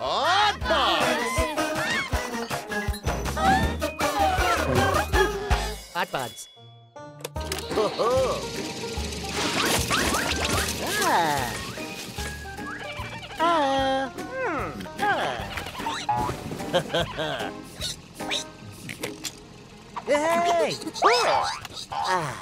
Oddbods! Hot Pods. Ho ho! Ah. Ah. Ah. hey! Ah.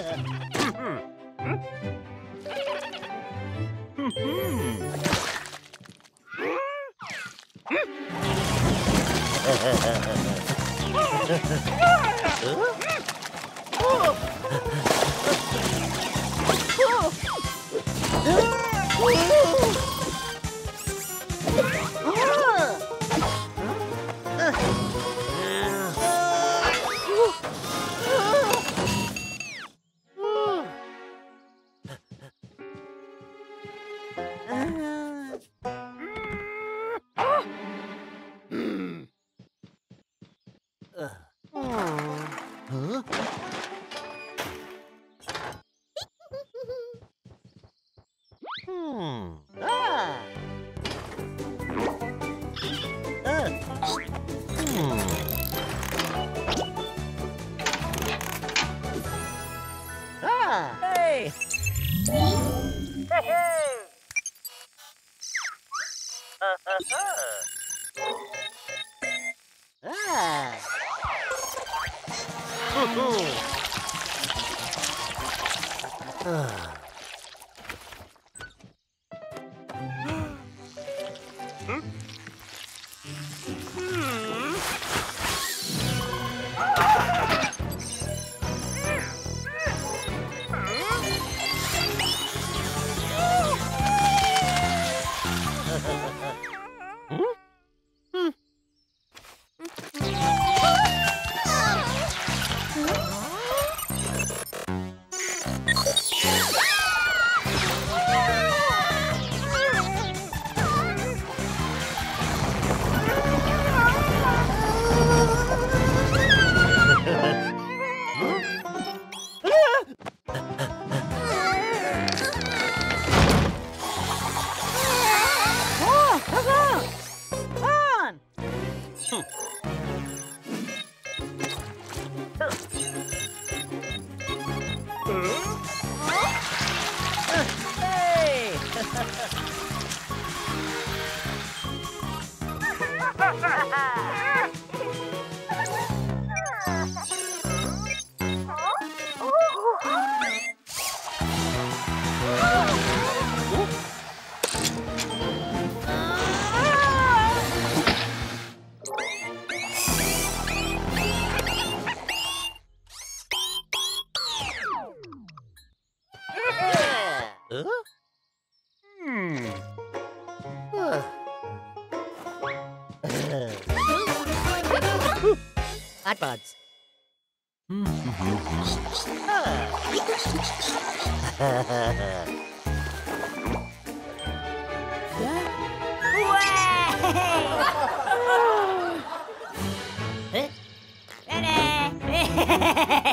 Ah. Hey! Ah. Ah. Oddbods.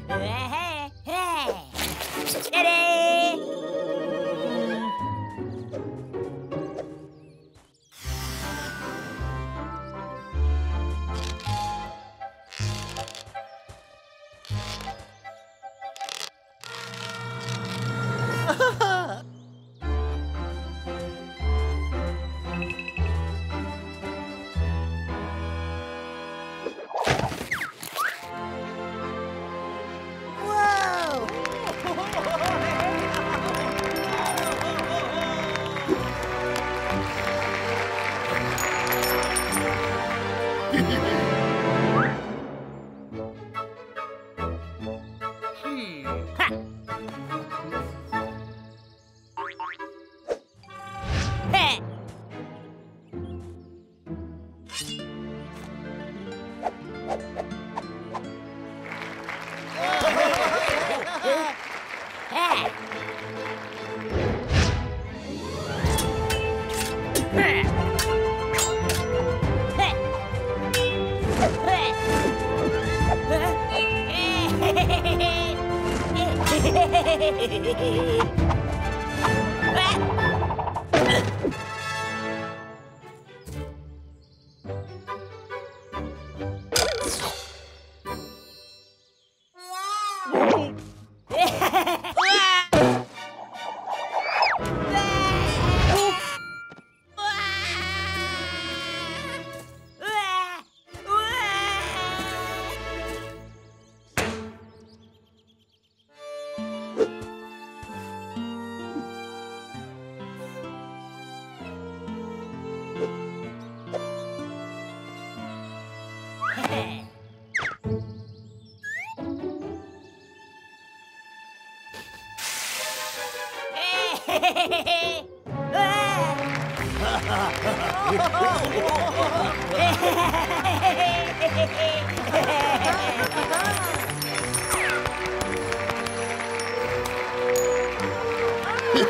Ha ha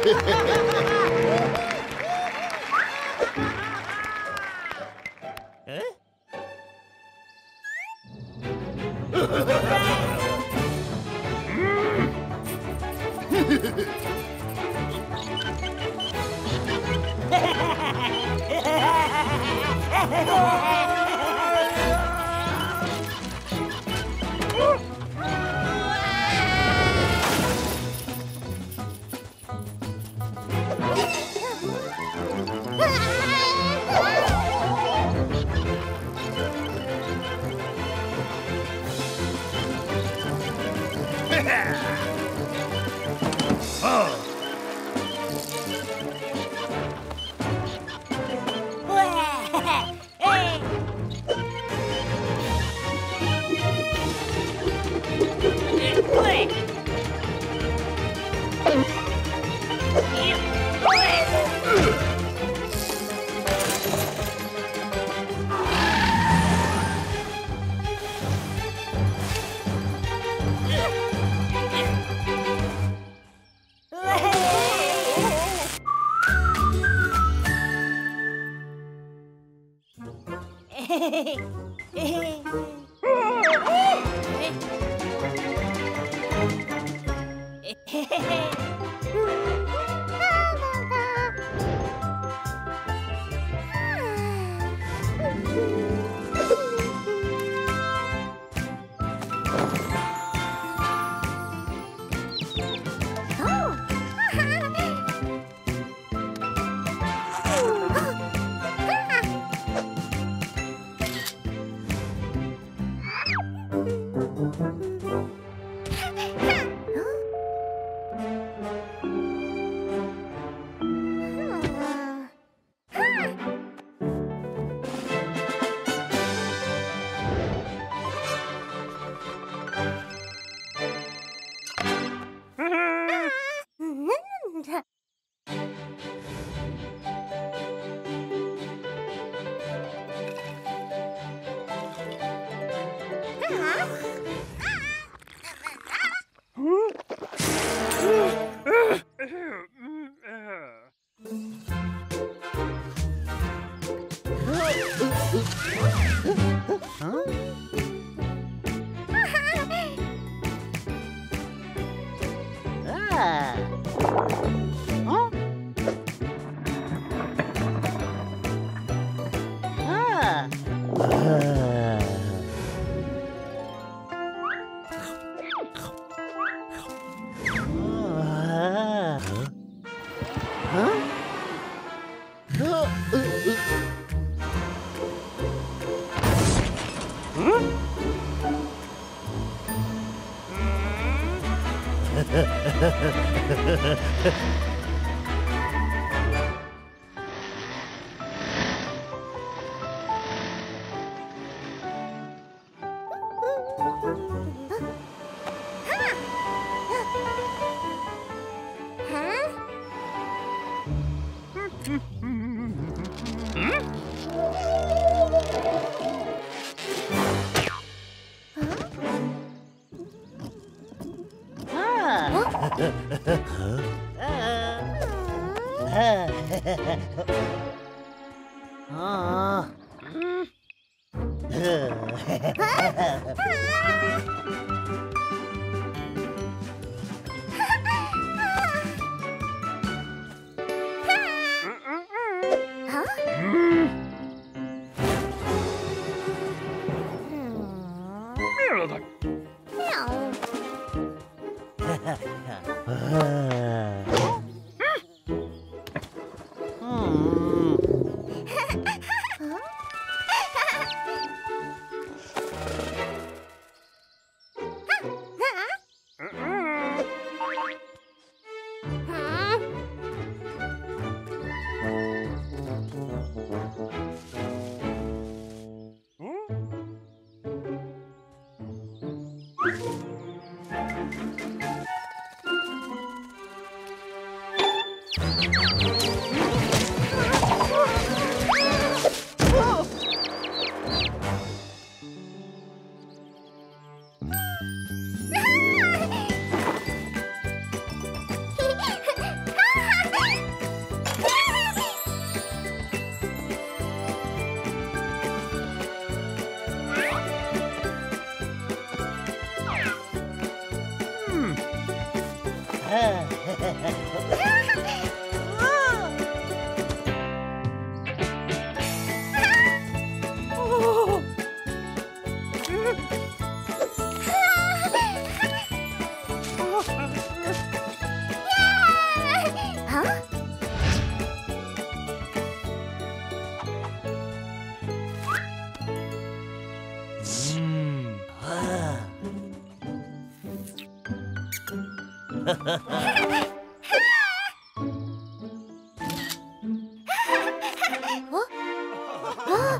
ha ha! Ah. Hmm.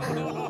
Ah. Ah.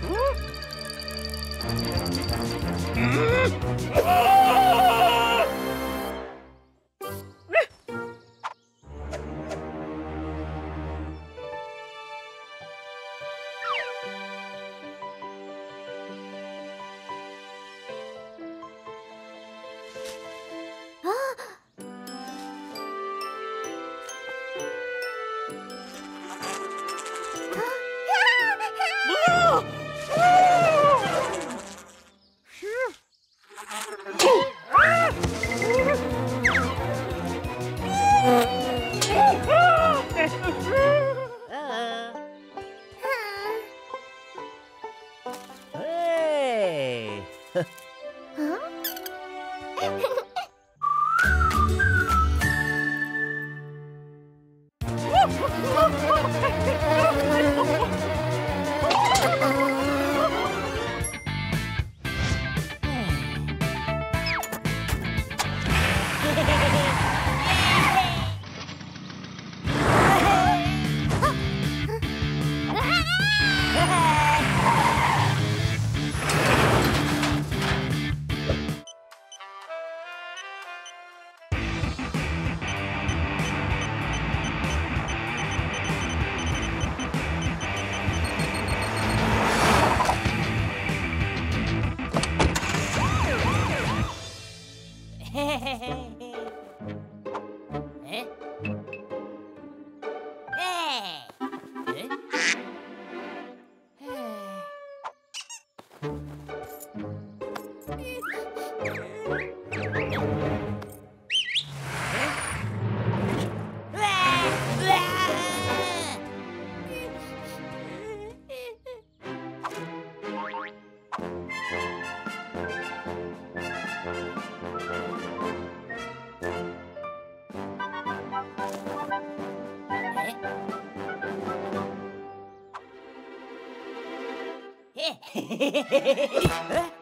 Uh. Hey!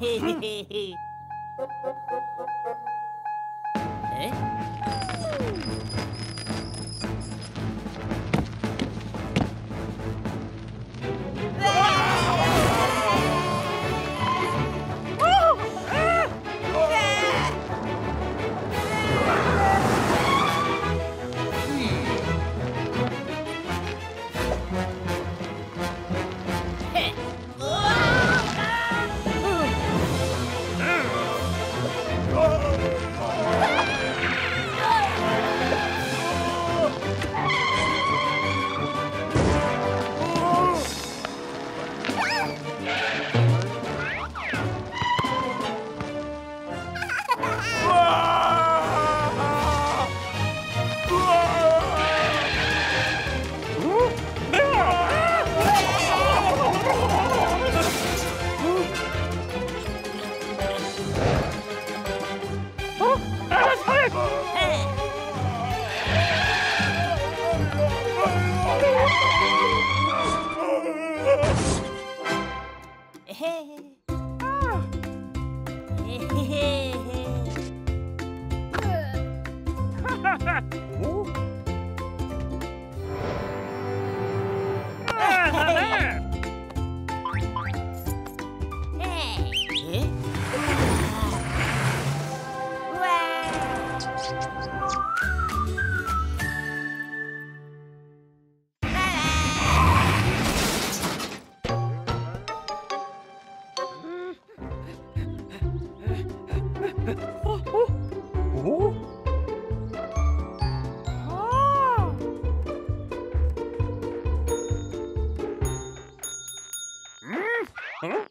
Hehehe. Huh?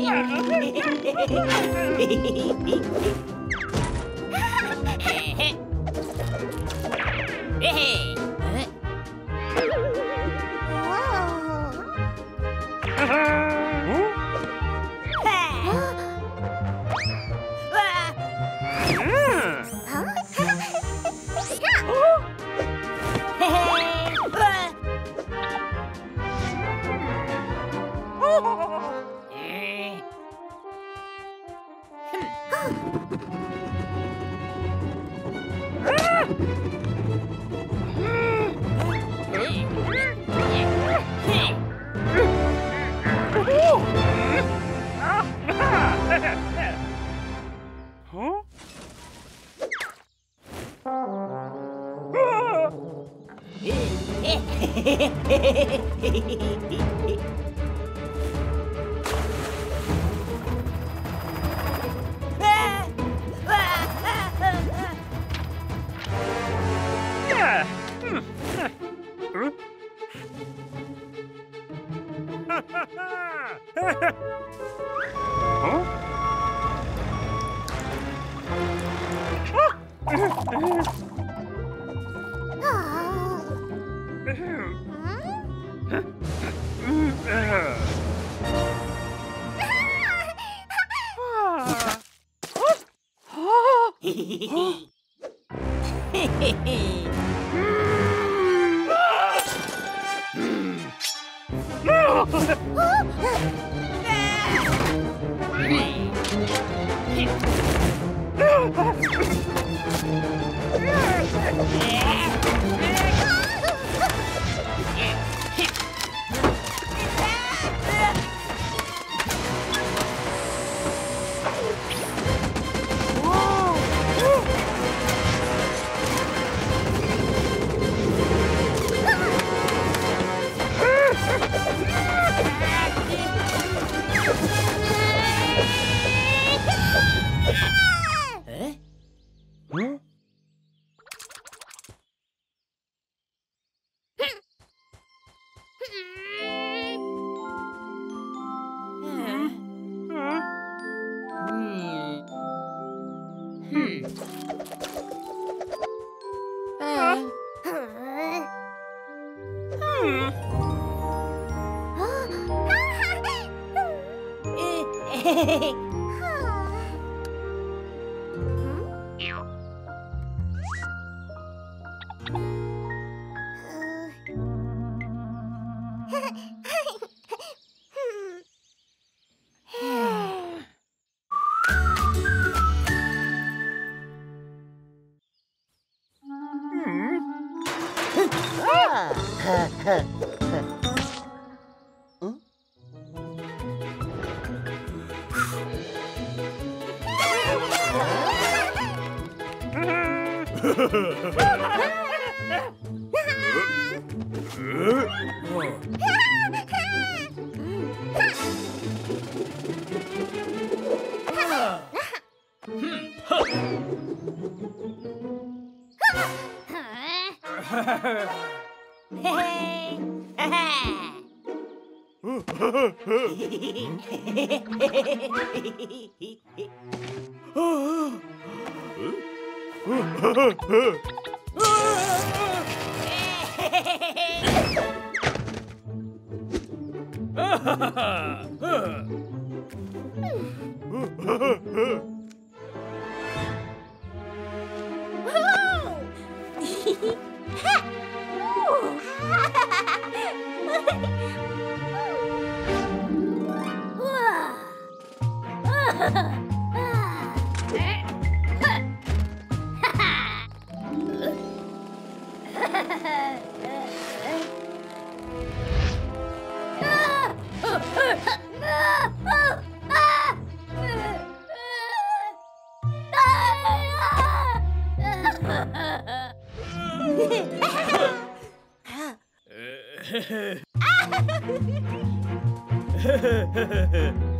Yeah, 에? back. huh. Hey! Hey! Ah!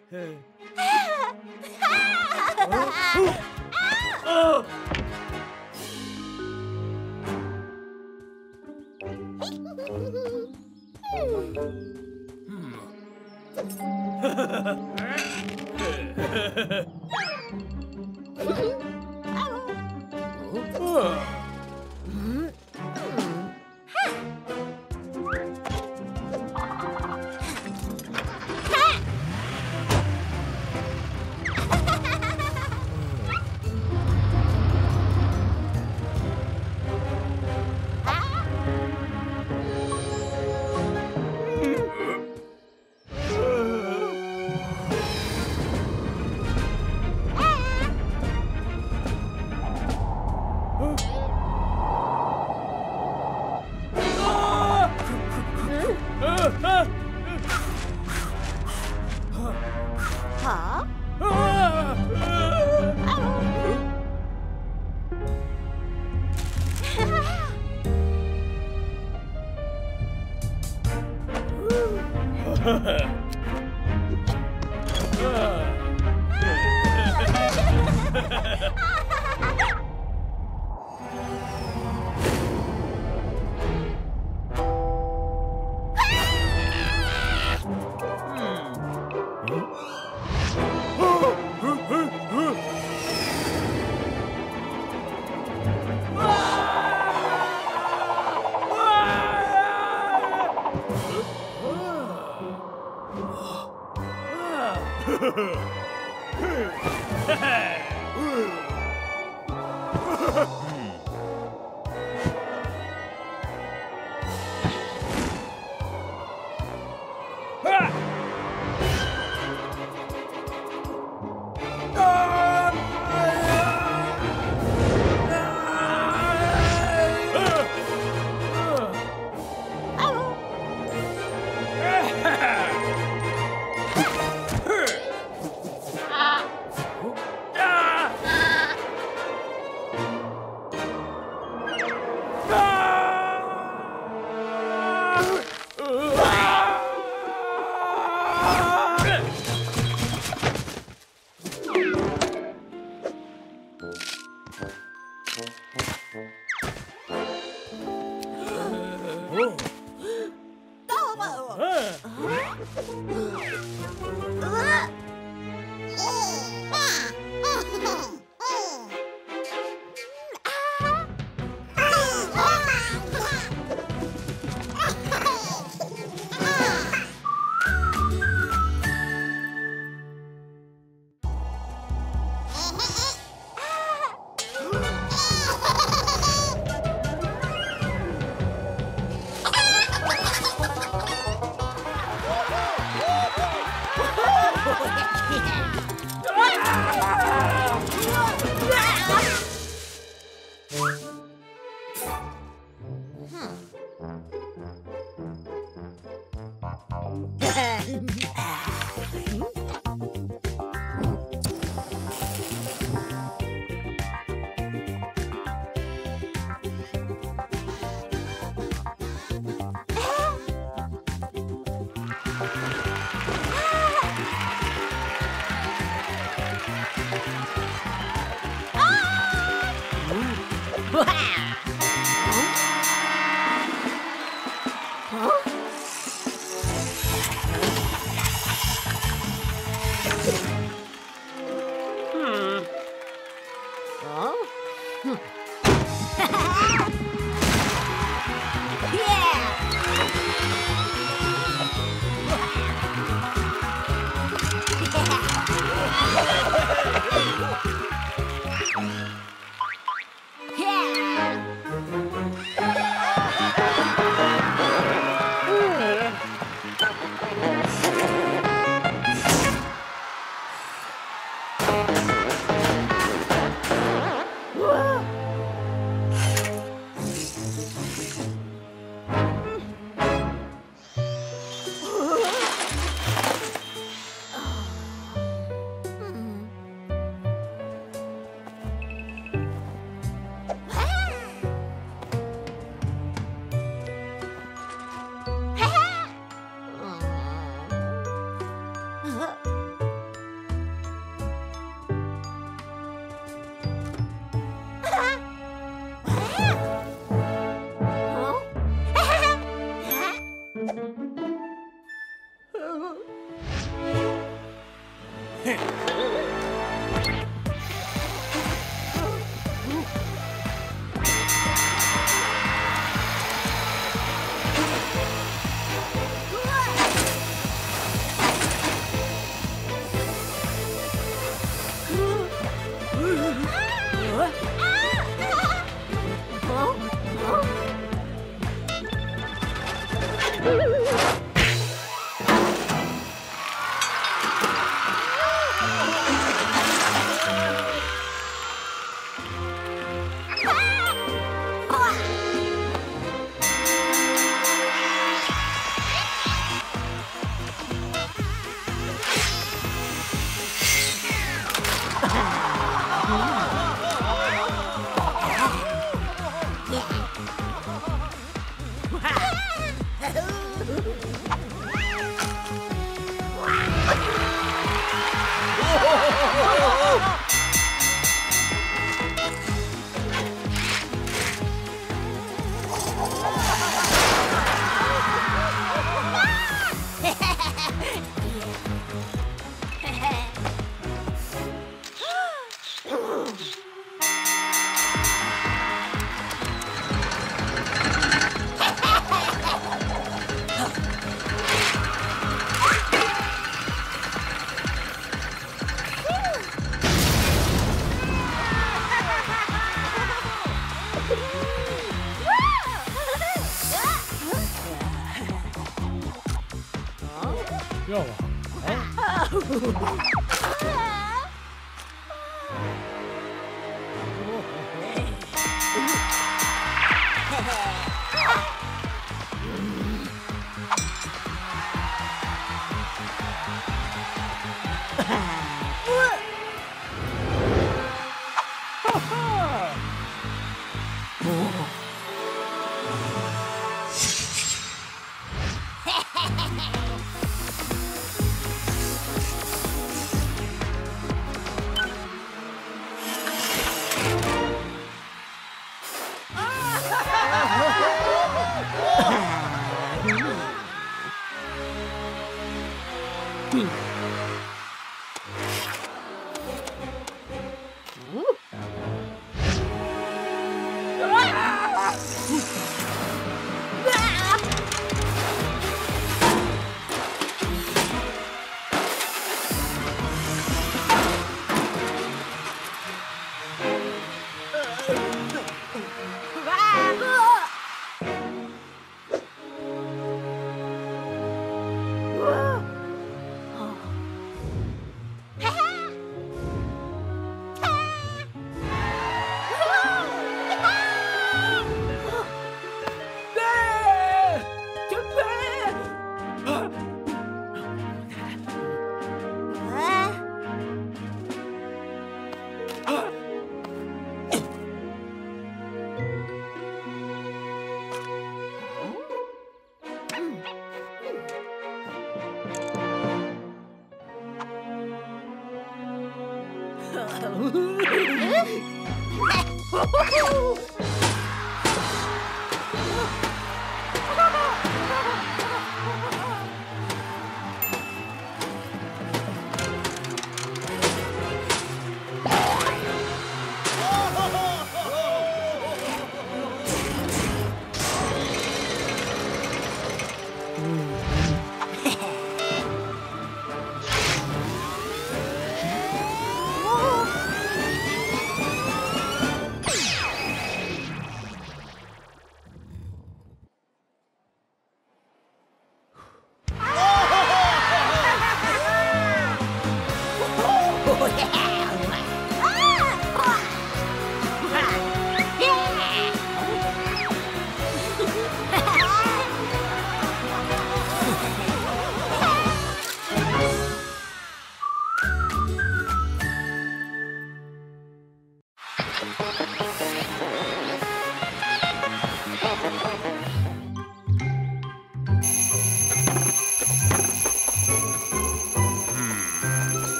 Música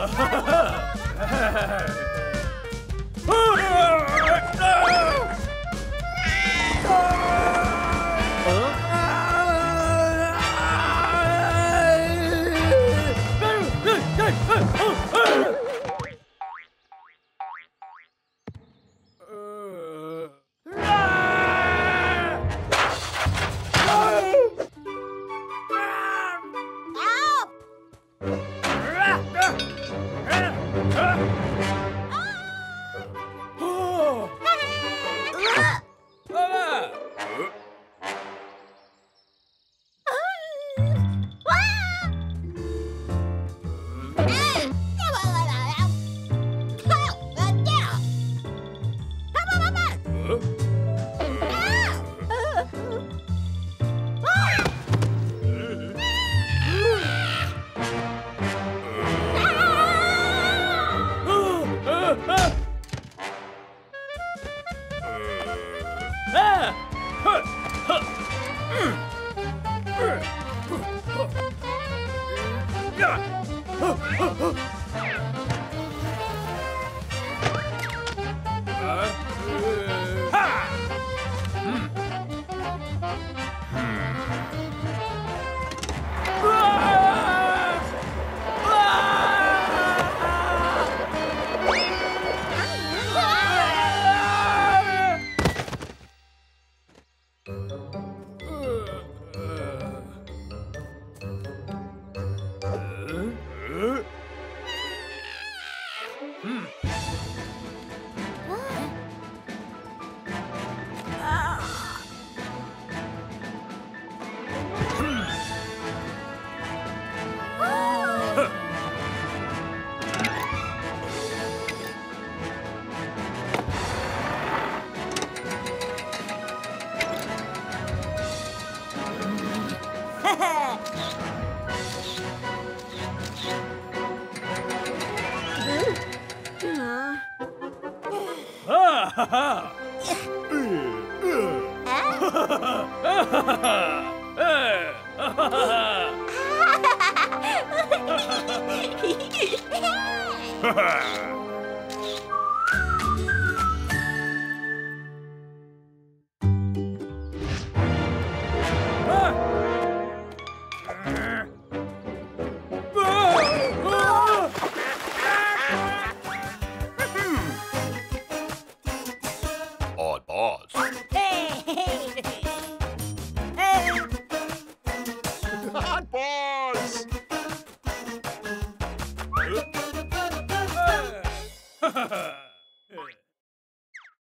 Boss. Oddbods!